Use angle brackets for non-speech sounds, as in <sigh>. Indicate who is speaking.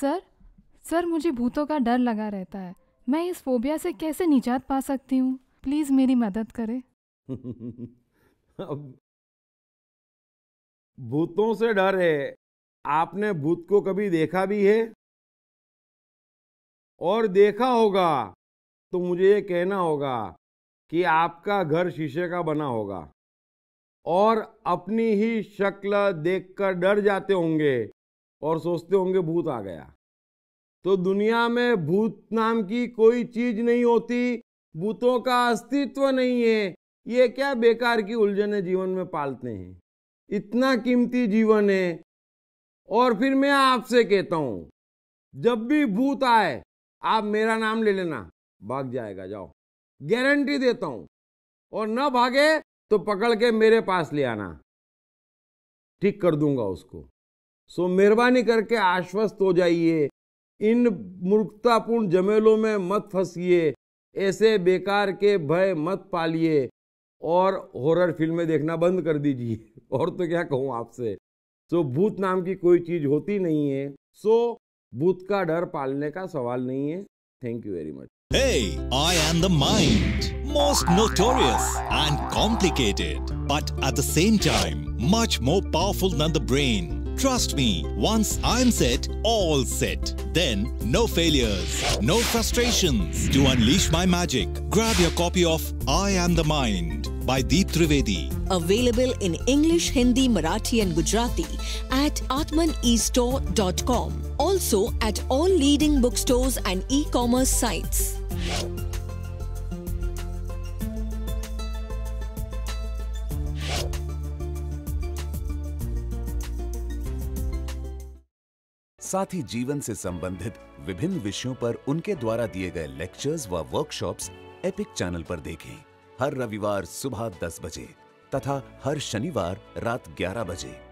Speaker 1: Sir sir, मुझे भूतों का डर लगा रहता है। मैं इस फोबिया से कैसे निजात पा सकती हूँ? प्लीज़ मेरी मदद करें। <laughs>
Speaker 2: भूतों से डर है। आपने भूत को कभी देखा भी है? और देखा होगा तो मुझे ये कहना होगा कि आपका घर शीशे का बना होगा। और अपनी ही शक्ल देखकर डर जाते होंगे। और सोचते होंगे भूत आ गया। तो दुनिया में भूत नाम की कोई चीज़ नहीं होती, भूतों का अस्तित्व नहीं है। ये क्या बेकार की उलझने जीवन में पालते हैं। इतना कीमती जीवन है। और फिर मैं आपसे कहता हूँ, जब भी भूत आए, आप मेरा नाम ले लेना। भाग जाएगा, जाओ। गारंटी देता हूँ। और न भागे तो पकड़ के मेरे पास ले आना। ठीक कर दूँगा उसको। सो मेहरबानी करके आश्वस्त हो जाइए। इन मूर्खतापूर्ण जमेलों में मत फंसिए। ऐसे बेकार के भय मत पालिए। और हॉरर फ़िल्में देखना बंद कर दीजिए। <laughs> और तो क्या कहूँ आपसे? सो भूत नाम की कोई चीज़ होती नहीं है। सो भूत का डर पालने का सवाल नहीं है। Thank you very much
Speaker 3: Hey, I am the mind. Most notorious and complicated, but at the same time, much more powerful than the brain. Trust me, once I'm set, all set. Then, no failures, no frustrations. To unleash my magic, grab your copy of I Am the Mind by Deep Trivedi.
Speaker 4: Available in English, Hindi, Marathi, and Gujarati at atmaneastore.com. Also at all leading bookstores and e commerce sites.
Speaker 5: साथ ही जीवन से संबंधित विभिन्न विषयों पर उनके द्वारा दिए गए लेक्चर्स व वर्कशॉप्स एपिक चैनल पर देखें। हर रविवार सुबह 10 बजे तथा हर शनिवार रात 11 बजे।